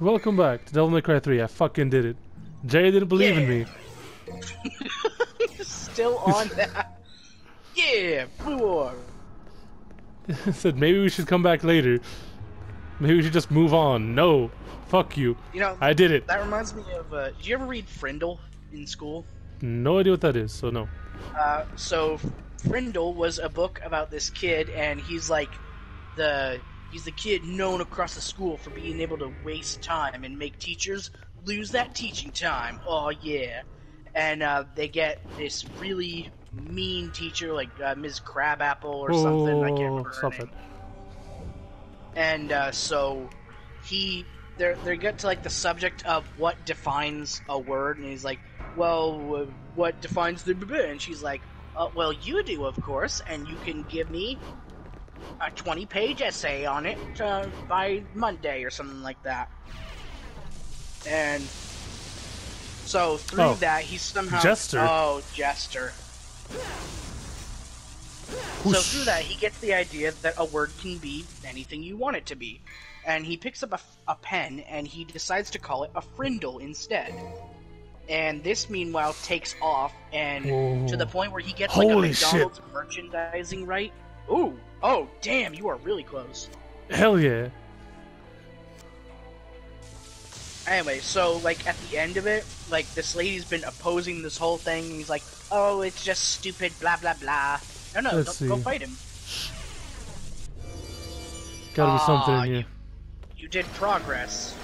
Welcome back to Devil May Cry 3. I fucking did it. Jay didn't believe in me. Still on that. Yeah, blue orb. Said maybe we should come back later. Maybe we should just move on. No. Fuck you. You know, I did it. that reminds me of. Uh, did you ever read Frindle in school? No idea what that is, so no. Uh, so Frindle was a book about this kid, and he's like the he's the kid known across the school for being able to waste time and make teachers lose that teaching time. Oh yeah, and uh, they get this really mean teacher like uh, Ms. Crabapple or something. I can't remember name. and uh, so he they they get to like the subject of what defines a word, and he's like, "Well, what defines the And she's like, uh, "Well, you do, of course, and you can give me a twenty-page essay on it uh, by Monday or something like that." And so through Oh. that, he somehow Jester. Oh, Jester. So through that, he gets the idea that a word can be anything you want it to be. And he picks up a, a pen and he decides to call it a frindle instead. And this, meanwhile, takes off and Whoa. to the point where he gets like a Holy shit. McDonald's merchandising right. Ooh, oh, damn, you are really close. Hell yeah. Anyway, so like at the end of it, like this lady's been opposing this whole thing. He's like, "Oh, it's just stupid, blah blah blah." No, no, Let's don't, go fight him. Gotta be something in here. You, you did progress.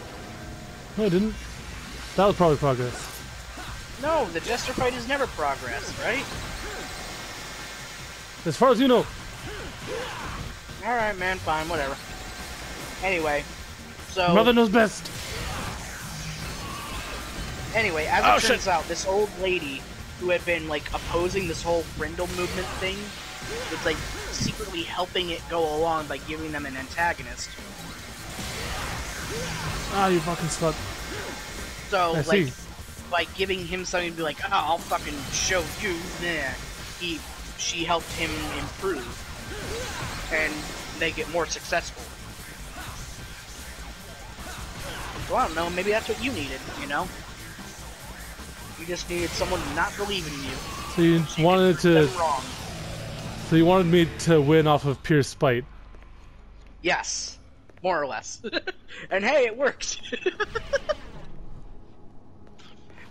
No, I didn't. That was probably progress. No, the jester fight is never progress, right? As far as you know. All right, man, fine, whatever. Anyway, so Mother knows best. anyway, as Oh, it shit. turns out, this old lady who had been like opposing this whole Frindle movement thing was like secretly helping it go along by giving them an antagonist. Ah, you fucking slut. So I like see. by giving him something to be like, oh, I'll fucking show you. Nah. He, she helped him improve and make it more successful. So I don't know. Maybe that's what you needed. You know, you just needed someone to not believe in you. So you So you wanted to. wrong. So you wanted me to win off of pure spite. Yes, more or less. and hey, it worked.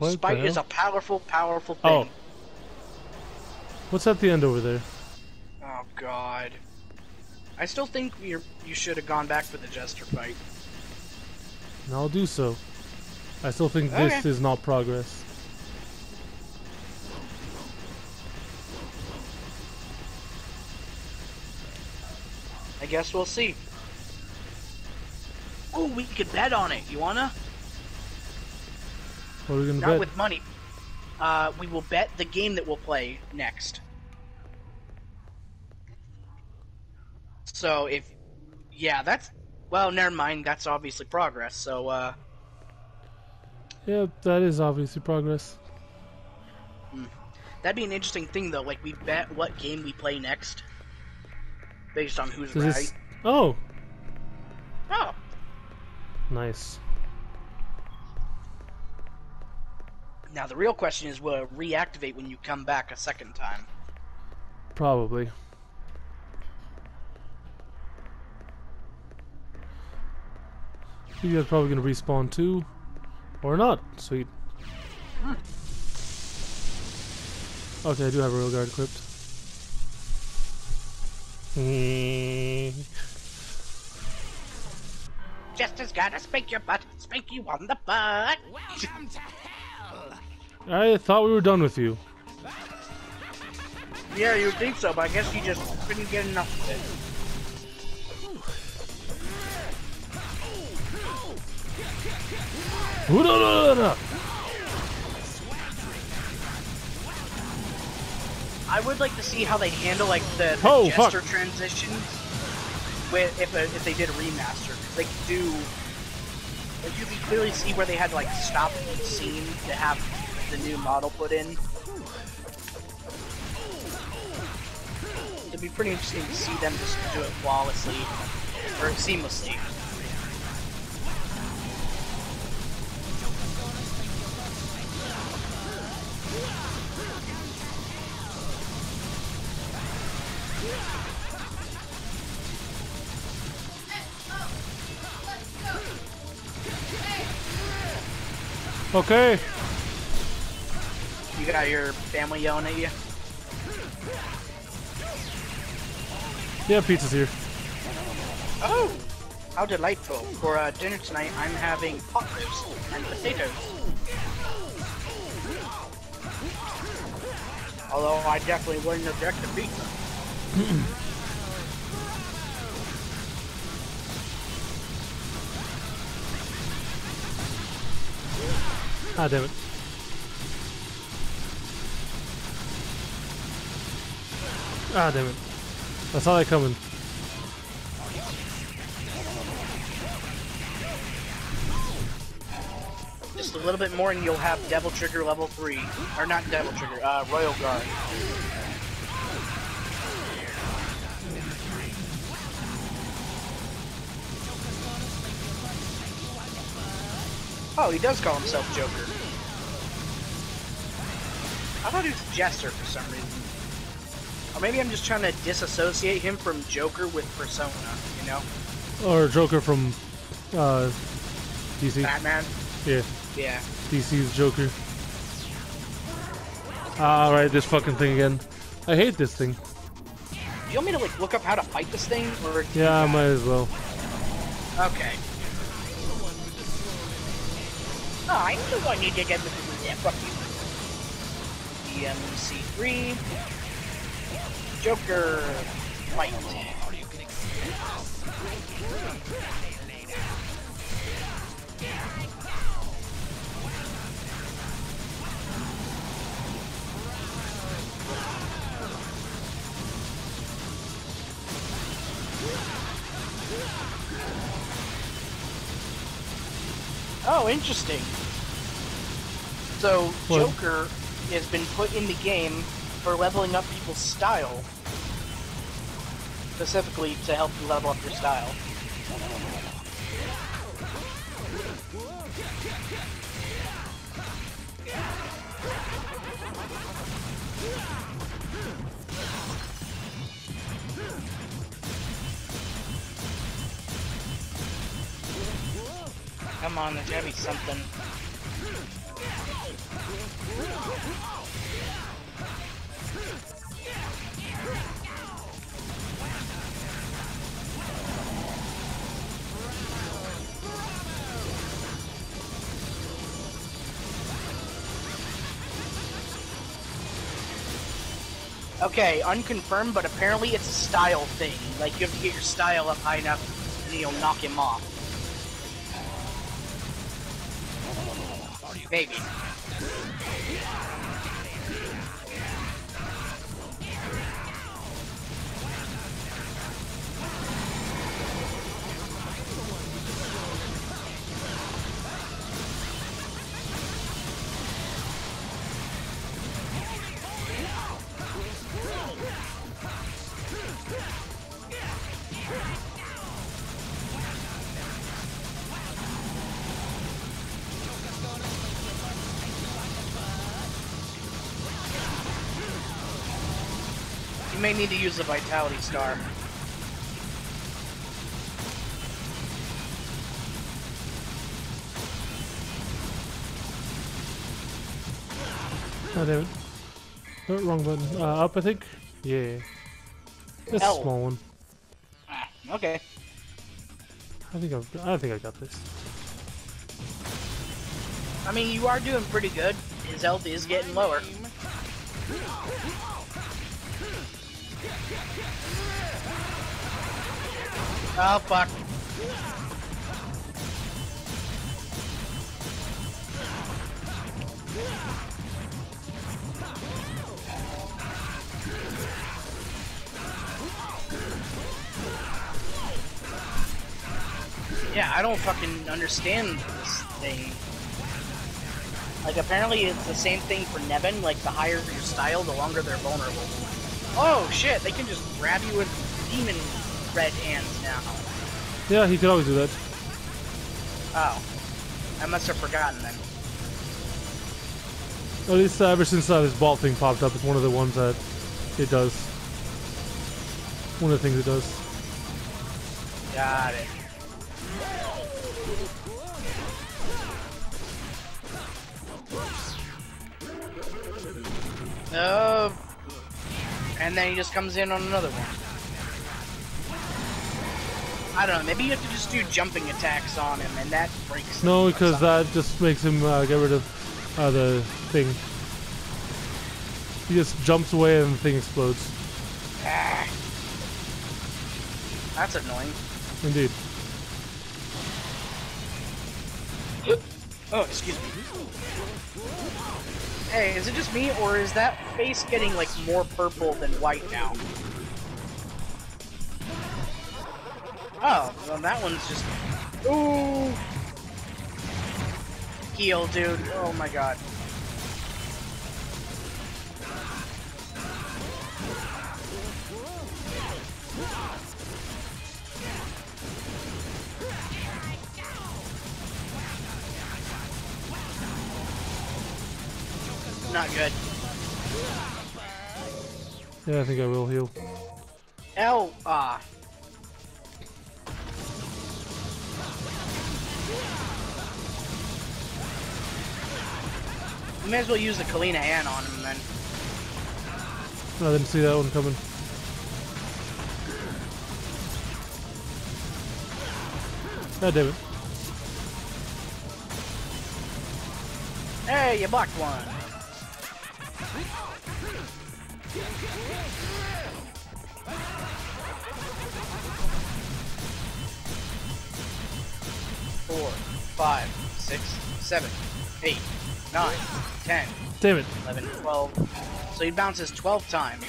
Spite is a powerful, powerful oh. thing. Oh. What's at the end over there? Oh God. I still think you're you should have gone back for the Jester fight. And I'll do so. I still think this is not progress. I guess we'll see. Oh, we could bet on it. You wanna? What are we gonna Not bet? with money. Uh, we will bet the game that we'll play next. So if, yeah, that's well, never mind. That's obviously progress. So uh, Yeah, that is obviously progress. that'd be an interesting thing though. Like we bet what game we play next, based on who's Does right. this... Oh, Oh, nice. now the real question is, will it reactivate when you come back a second time? Probably. You guys probably gonna respawn too, or not? Sweet. Okay, I do have a real guard equipped. Jester's gotta spank your butt, spank you on the butt. Welcome to hell! I thought we were done with you. Yeah, you would think so, but I guess you just couldn't get enough of it. I would like to see how they handle like the, the Oh, fuck. Transitions with if a, if they did a remaster. they could do like you could clearly see where they had to like stop each scene to have the new model put in. It'd be pretty interesting to see them just do it flawlessly or seamlessly. Okay. You got your family yelling at you? Yeah, pizza's here. Oh! How delightful. For uh, dinner tonight, I'm having pot roast and potatoes. Although I definitely wouldn't object to pizza. Ah, damn it. Ah, damn it. I saw that coming. Just a little bit more and you'll have Devil Trigger level 3. Or not Devil Trigger, uh, Royal Guard. Oh, he does call himself Joker. I thought he was Jester for some reason. Or maybe I'm just trying to disassociate him from Joker with Persona, you know? Or Joker from uh, DC. Batman? Yeah, Yeah. DC's Joker. Alright, this fucking thing again. I hate this thing. Do you want me to like look up how to fight this thing? Or Yeah, I might as well. Okay. Oh, I'm the one you did with that. Fuck you. DMC3. Joker. Fight. Oh, interesting. So? Joker has been put in the game for leveling up people's style. Specifically to help you level up your style. Come on, there's gotta be something. Okay, unconfirmed, but apparently it's a style thing. Like, you have to get your style up high enough, and you'll knock him off. Maybe. Need to use the Vitality Star. Oh, damn it. Oh, wrong button. Uh, up, I think? Yeah. This L. small one. Ah, okay. I think I've, I think I got this. I mean, you are doing pretty good. His health is getting lower. Oh, fuck. Yeah, I don't fucking understand this thing. Like, apparently it's the same thing for Nevan, like, the higher your style, the longer they're vulnerable. Oh, shit, they can just grab you with demon red ants now. Yeah, he could always do that. Oh. I must have forgotten then. At least uh, ever since uh, this ball thing popped up, it's one of the ones that it does. One of the things it does. Got it. Uh, and then he just comes in on another one. I don't know. Maybe you have to just do jumping attacks on him, and that breaks. No, because that just makes him uh, get rid of uh, the thing. He just jumps away and the thing explodes. Ah. That's annoying. Indeed. Oh, excuse me. Hey, is it just me, or is that face getting like more purple than white now? Oh, well that one's just. Ooh. Heal, dude. Oh my god. Not good. Yeah, I think I will heal. L. Ah. You may as well use the Kalina Ann on him then. I didn't see that one coming. God damn it. Hey, you blocked one. Four, five, six, seven, eight, nine, ten, Damn it. eleven, twelve. So he bounces 12 times.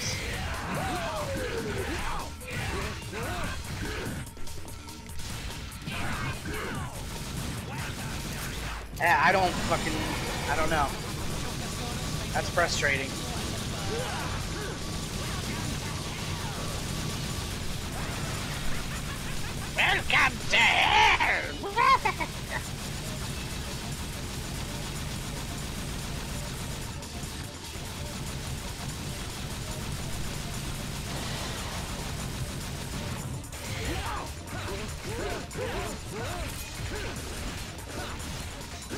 Yeah, I don't fucking. I don't know. That's frustrating. Welcome to hell!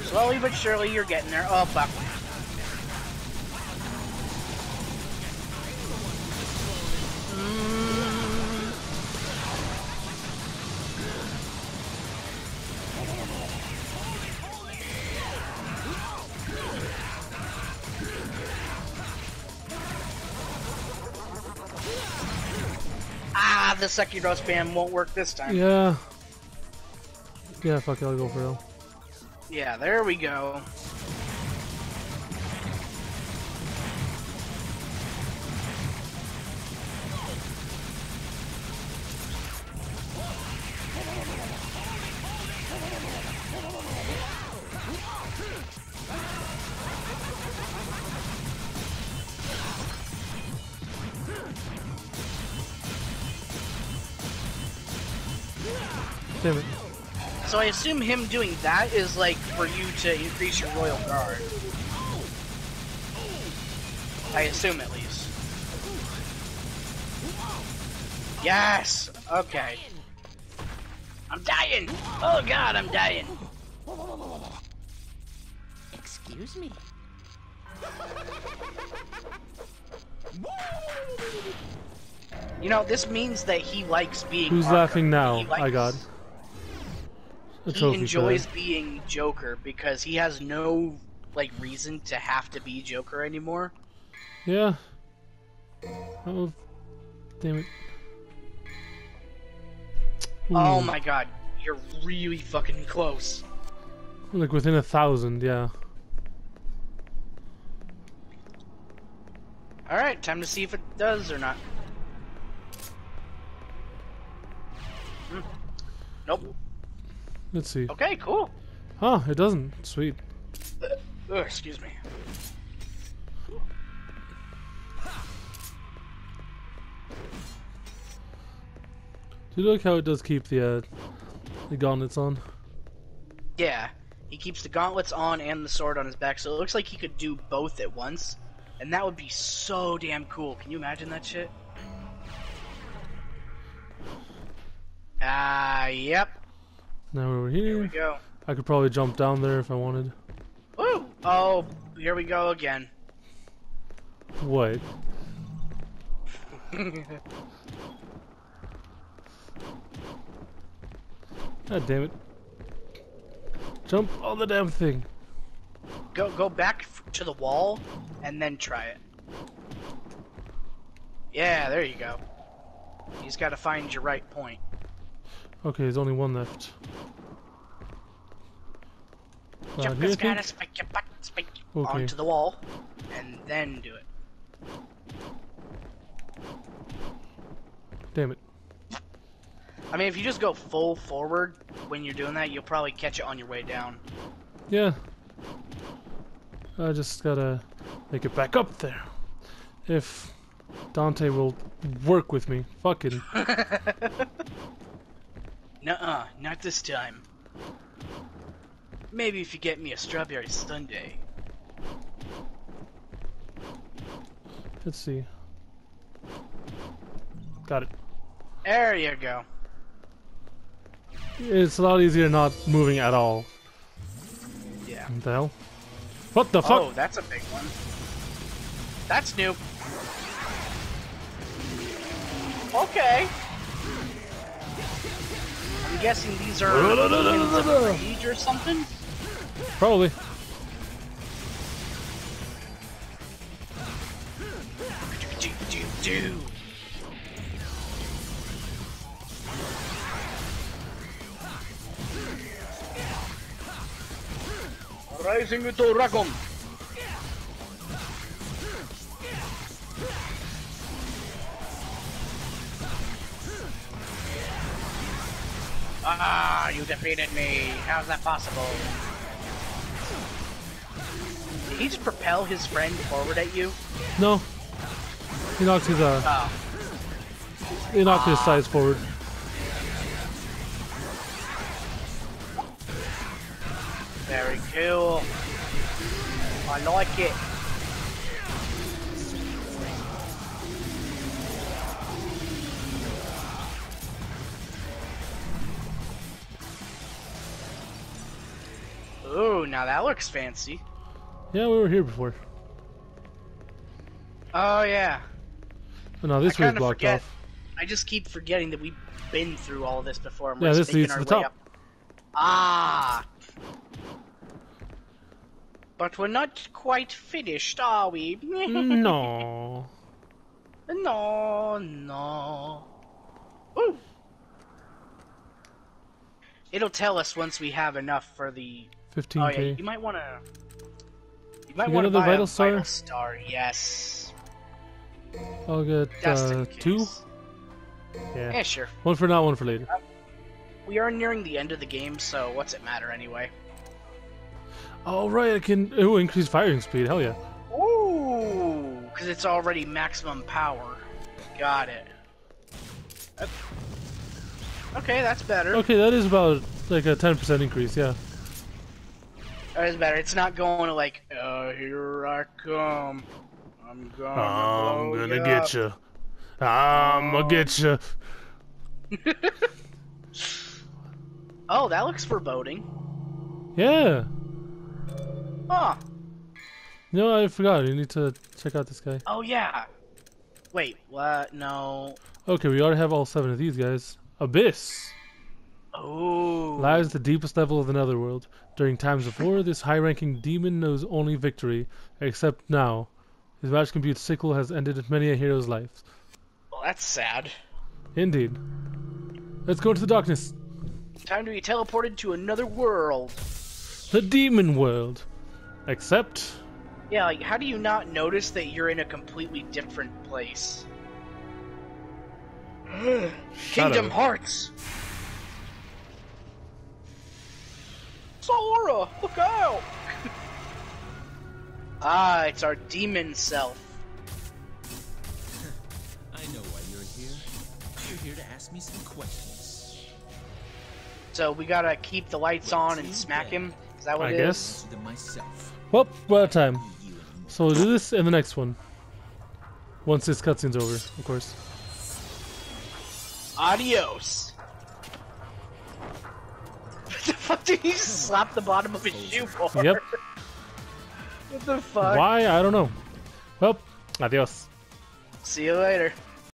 Slowly but surely, you're getting there. Oh, fuck. Mm. Ah, the Sekiro spam won't work this time. Yeah. Yeah, fuck it, I'll go for L. Yeah, there we go. Damn it. So I assume him doing that is like for you to increase your royal guard. I assume at least. Yes! Okay. I'm dying! Oh god, I'm dying! Excuse me. You know, this means that he likes being Who's Arkham. laughing now? He likes- I got a He enjoys being Joker because he has no like reason to have to be Joker anymore. Yeah. Oh, damn it. Oh my god, you're really fucking close. Like within a thousand, yeah. Alright, time to see if it does or not. Hmm. Nope. Let's see. Okay, cool. Huh, it doesn't. Sweet. Ugh, excuse me. Do you like how it does keep the uh, the gauntlets on? Yeah, he keeps the gauntlets on and the sword on his back, so it looks like he could do both at once. And that would be so damn cool. Can you imagine that shit? Ah, yep. Now we're Here we go. I could probably jump down there if I wanted. Woo! Oh, here we go again. What? God damn it. Jump on the damn thing. Go go back to the wall and then try it. Yeah, there you go. You just gotta find your right point. Okay, there's only one left. Uh, Jump here, I as fast, spike your butt, spike Okay. onto the wall, and then do it. Damn it. I mean, if you just go full forward when you're doing that, you'll probably catch it on your way down. Yeah. I just gotta make it back up there. If Dante will work with me. Fucking. Nuh-uh, not this time. Maybe if you get me a strawberry sundae. Let's see. Got it. There you go. It's a lot easier not moving at all. Yeah. What the hell? What the fuck? Oh, that's a big one. That's new. Okay. I'm guessing these are demons of rage or something. Probably. Do, do, do. Rising to Dragon. Ah, you defeated me. How's that possible? Did he just propel his friend forward at you? No. He knocked his uh Oh. he knocked his size forward. Very cool. I like it. Now that looks fancy. Yeah, we were here before. Oh yeah. But no, this I way's blocked forget. off. I just keep forgetting that we've been through all this before. And Yeah, we're this just making leads to the top. up. Ah. But we're not quite finished, are we? no. No, no. Ooh. It'll tell us once we have enough for the. Oh yeah, 15k. you might want to. You might want to buy vital a star? vital star. Yes. I'll get uh, two. Yeah. Yeah, sure. One for now, one for later. We are nearing the end of the game, so what's it matter anyway? Oh right, I can ooh, increase firing speed. Hell yeah. Ooh, because it's already maximum power. Got it. Uh, Okay, that's better. Okay, that is about like a 10% increase. Yeah. That is better. It's not going to like, uh, here I come. I'm gonna. I'm gonna ya get you. I'm gonna get you. Oh, that looks foreboding. Yeah. Huh. No, I forgot. You need to check out this guy. Oh yeah. Wait, what? No. Okay, we already have all seven of these guys. Abyss Oh. lies at the deepest level of the netherworld. During times of war, this high-ranking demon knows only victory, except now. His magic compute sickle has ended many a hero's life. Well, that's sad. Indeed. Let's go into the darkness. Time to be teleported to another world. The demon world. Except Yeah, like, how do you not notice that you're in a completely different place? Kingdom. Hearts! Sora, look out! ah, it's our demon self. I know why you're here. You're here to ask me some questions. So we gotta keep the lights on and smack him? Is that what I it is? guess. Answer them myself. Well, we're out of time. So we'll do this in the next one. Once this cutscene's over, of course. Adios! What fuck did he just slap the bottom of his shoe for? Yep. What the fuck? Why? I don't know. Well, Adios. See you later.